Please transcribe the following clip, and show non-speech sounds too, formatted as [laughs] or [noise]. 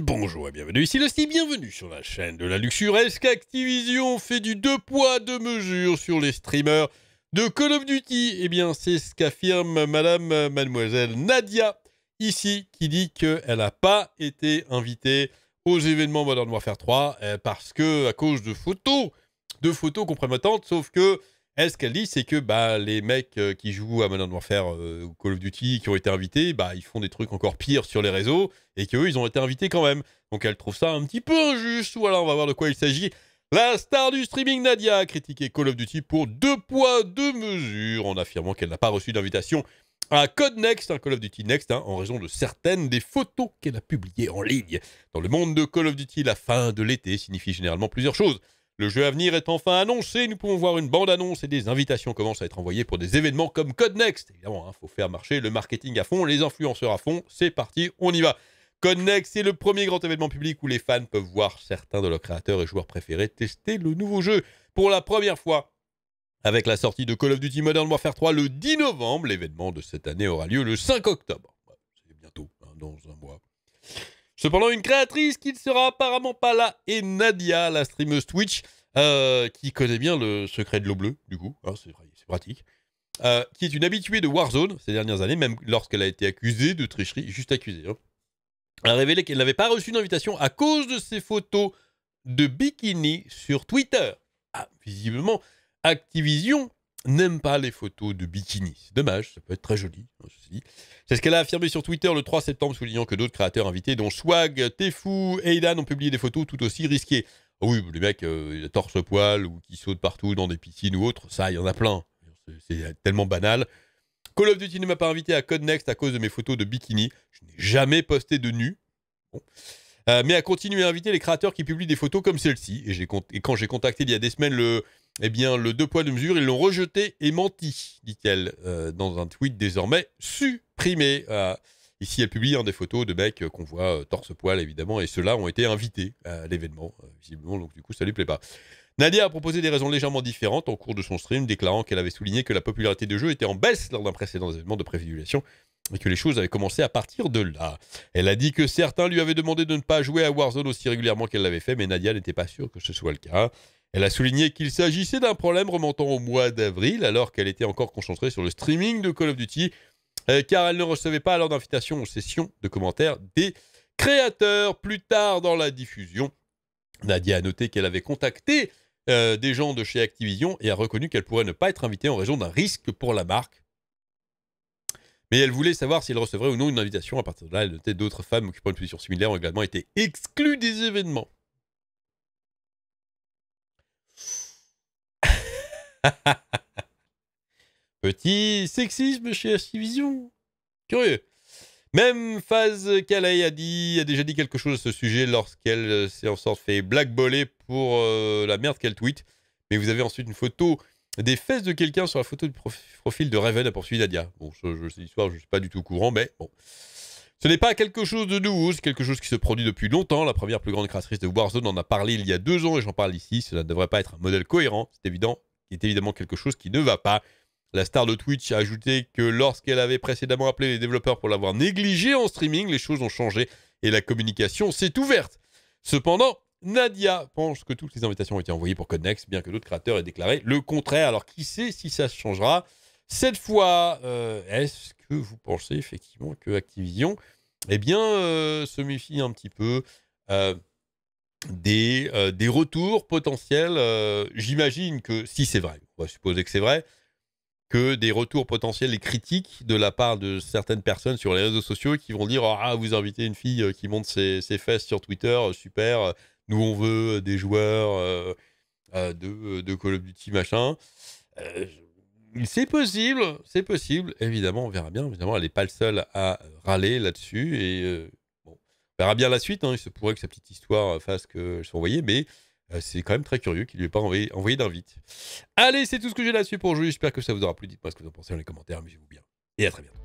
Bonjour et bienvenue ici Steve, bienvenue sur la chaîne de la luxuresque Activision fait du deux poids deux mesures sur les streamers de Call of Duty. Eh bien c'est ce qu'affirme madame mademoiselle Nadia ici qui dit qu'elle n'a pas été invitée aux événements Modern Warfare 3 euh, parce que à cause de photos, de photos compromettantes, sauf que elle, ce qu'elle dit, c'est que bah, les mecs euh, qui jouent à Modern Warfare euh, ou Call of Duty, qui ont été invités, bah, ils font des trucs encore pires sur les réseaux, et qu'eux, ils ont été invités quand même. Donc elle trouve ça un petit peu injuste. Voilà, on va voir de quoi il s'agit. La star du streaming Nadia a critiqué Call of Duty pour deux poids, deux mesures, en affirmant qu'elle n'a pas reçu d'invitation à Code Next, un Call of Duty Next, hein, en raison de certaines des photos qu'elle a publiées en ligne. Dans le monde de Call of Duty, la fin de l'été signifie généralement plusieurs choses. Le jeu à venir est enfin annoncé, nous pouvons voir une bande-annonce et des invitations commencent à être envoyées pour des événements comme Codenext. Évidemment, il hein, faut faire marcher le marketing à fond, les influenceurs à fond, c'est parti, on y va. Codenext, c'est le premier grand événement public où les fans peuvent voir certains de leurs créateurs et joueurs préférés tester le nouveau jeu. Pour la première fois, avec la sortie de Call of Duty Modern Warfare 3 le 10 novembre, l'événement de cette année aura lieu le 5 octobre. C'est bientôt, hein, dans un mois. Cependant, une créatrice qui ne sera apparemment pas là est Nadia, la streameuse Twitch, euh, qui connaît bien le secret de l'eau bleue, du coup, hein, c'est pratique, euh, qui est une habituée de Warzone ces dernières années, même lorsqu'elle a été accusée de tricherie, juste accusée. Hein. A révélé qu'elle n'avait pas reçu d'invitation à cause de ses photos de bikini sur Twitter. Ah, visiblement, Activision n'aime pas les photos de bikini. Dommage, ça peut être très joli. Hein, C'est ce qu'elle a affirmé sur Twitter le 3 septembre, soulignant que d'autres créateurs invités, dont Swag, Tefu et Aidan, ont publié des photos tout aussi risquées. Ah oui, les mecs, euh, torse-poil ou qui sautent partout dans des piscines ou autres, ça, il y en a plein. C'est tellement banal. Call of Duty ne m'a pas invité à Code Next à cause de mes photos de bikini. Je n'ai jamais posté de nu. Euh, mais a continué à inviter les créateurs qui publient des photos comme celle-ci. Et, quand j'ai contacté il y a des semaines le, eh bien, le deux poids de mesure, ils l'ont rejeté et menti, dit-elle, euh, dans un tweet désormais supprimé. ici, elle publie des photos de mecs qu'on voit torse-poil, évidemment, et ceux-là ont été invités à l'événement, visiblement, donc du coup, ça lui plaît pas. Nadia a proposé des raisons légèrement différentes en cours de son stream, déclarant qu'elle avait souligné que la popularité du jeu était en baisse lors d'un précédent événement de préfiguration et que les choses avaient commencé à partir de là. Elle a dit que certains lui avaient demandé de ne pas jouer à Warzone aussi régulièrement qu'elle l'avait fait, mais Nadia n'était pas sûre que ce soit le cas. Elle a souligné qu'il s'agissait d'un problème remontant au mois d'avril, alors qu'elle était encore concentrée sur le streaming de Call of Duty, euh, car elle ne recevait pas alors d'invitation aux sessions de commentaires des créateurs. Plus tard dans la diffusion, Nadia a noté qu'elle avait contacté euh, des gens de chez Activision et a reconnu qu'elle pourrait ne pas être invitée en raison d'un risque pour la marque. Mais elle voulait savoir si elle recevrait ou non une invitation. À partir de là, elle notait d'autres femmes occupant une position similaire ont également été exclues des événements. [laughs] Petit sexisme chez Activision. Curieux. Même Phase Calais a, déjà dit quelque chose à ce sujet lorsqu'elle euh, s'est en sorte fait blackballer pour euh, la merde qu'elle tweet. Mais vous avez ensuite une photo des fesses de quelqu'un sur la photo du profil de Raven a poursuivi Nadia. Bon, je, je, cette histoire, je ne suis pas du tout au courant, mais bon. Ce n'est pas quelque chose de nouveau, c'est quelque chose qui se produit depuis longtemps. La première plus grande créatrice de Warzone en a parlé il y a deux ans et j'en parle ici. Cela ne devrait pas être un modèle cohérent. C'est évident, c'est évidemment quelque chose qui ne va pas. La star de Twitch a ajouté que lorsqu'elle avait précédemment appelé les développeurs pour l'avoir négligé en streaming, les choses ont changé et la communication s'est ouverte. Cependant, Nadia pense que toutes les invitations ont été envoyées pour Codenext, bien que d'autres créateurs aient déclaré le contraire. Alors qui sait si ça changera cette fois euh, Est-ce que vous pensez effectivement que Activision eh bien, euh, se méfie un petit peu euh, des, des retours potentiels J'imagine que si c'est vrai, on va supposer que c'est vrai, que des retours potentiels et critiques de la part de certaines personnes sur les réseaux sociaux qui vont dire Ah, vous invitez une fille qui monte ses, fesses sur Twitter, super, nous on veut euh, des joueurs de, de, Call of Duty, machin. c'est possible, c'est possible, évidemment, on verra bien. Évidemment, elle n'est pas le seul à râler là-dessus et on verra bien la suite. Hein. il se pourrait que sa petite histoire fasse que je sois envoyé, mais euh, c'est quand même très curieux qu'il lui ait pas envoyé, envoyé d'invite. Allez, c'est tout ce que j'ai là-dessus pour aujourd'hui. J'espère que ça vous aura plu. Dites-moi ce que vous en pensez dans les commentaires. Amusez-vous bien. Et à très bientôt.